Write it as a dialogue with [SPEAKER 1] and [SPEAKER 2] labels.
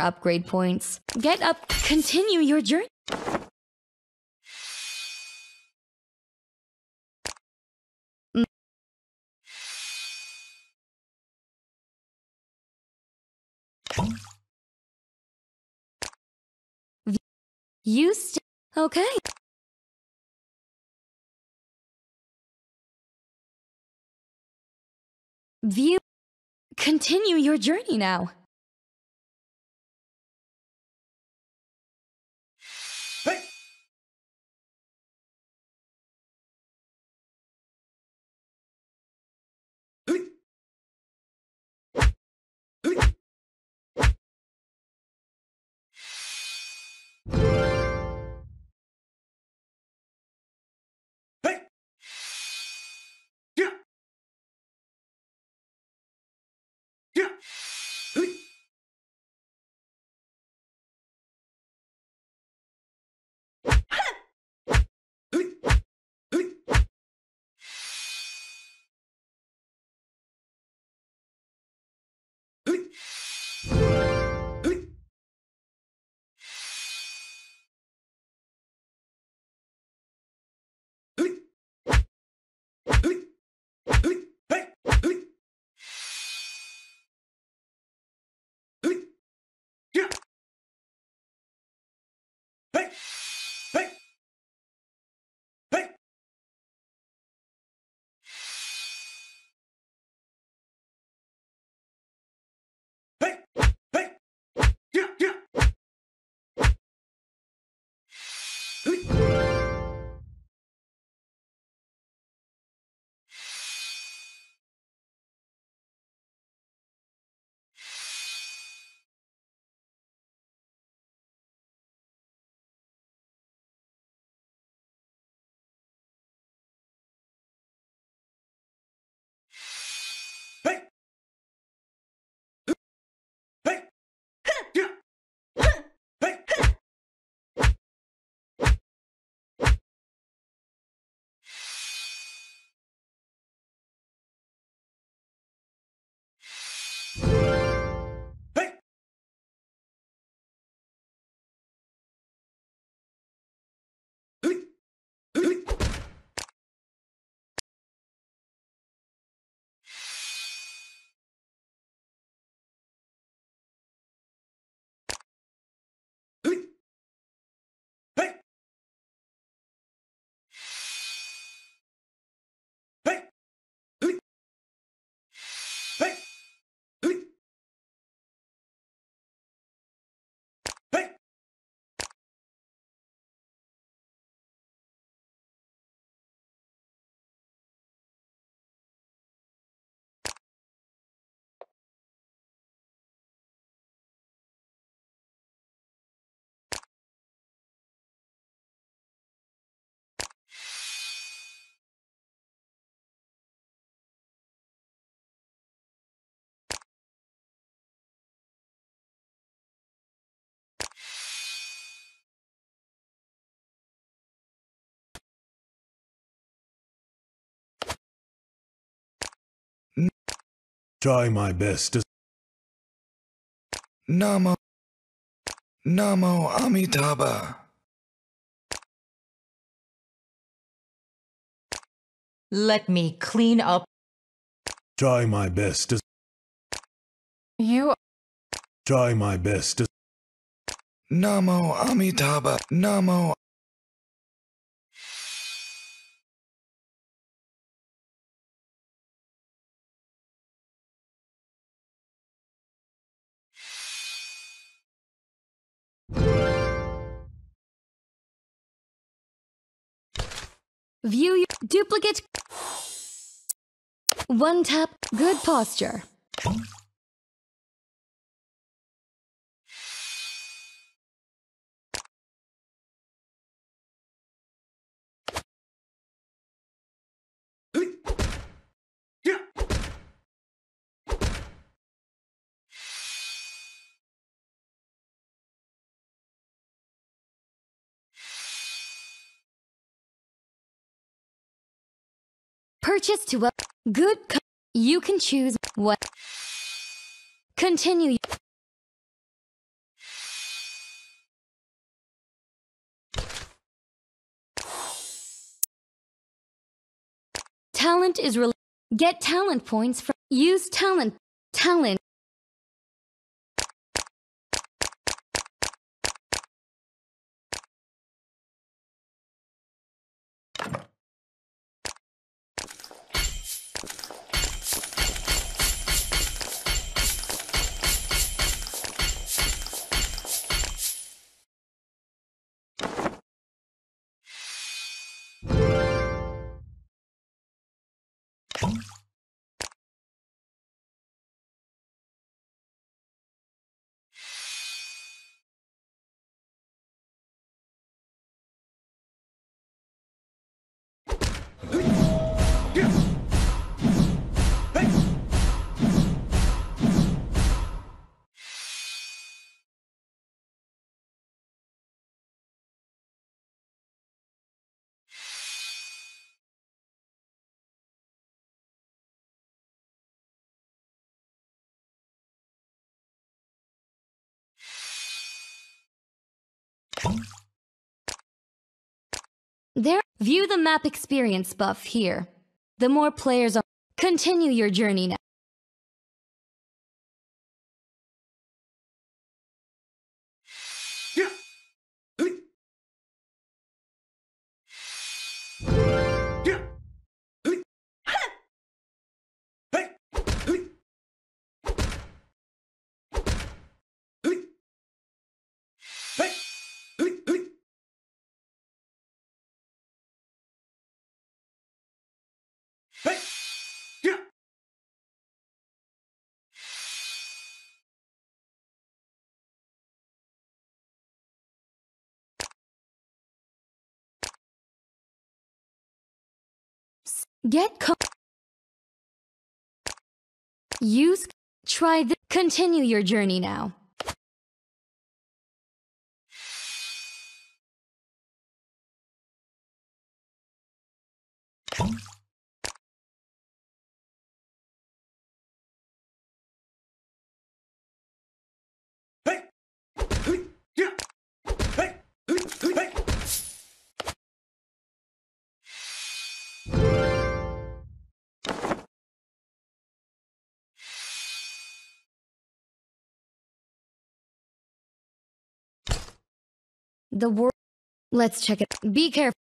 [SPEAKER 1] upgrade points. Get up, continue your journey. You st- okay. View. Continue your journey now.
[SPEAKER 2] Hey!
[SPEAKER 3] Try my best to
[SPEAKER 4] Namo. Namo Amitabha.
[SPEAKER 5] Let me clean up.
[SPEAKER 3] try my best to
[SPEAKER 5] You
[SPEAKER 3] try my best to
[SPEAKER 4] Namo Amitabha. Namo.
[SPEAKER 1] View your duplicate. One tap, good posture. Purchase to a good You can choose what. Continue. Talent is re Get talent points from. Use talent. Talent. There view the map experience buff here. The more players are continue your journey now. Get co Use try the continue your journey now. The world Let's check it. Be careful.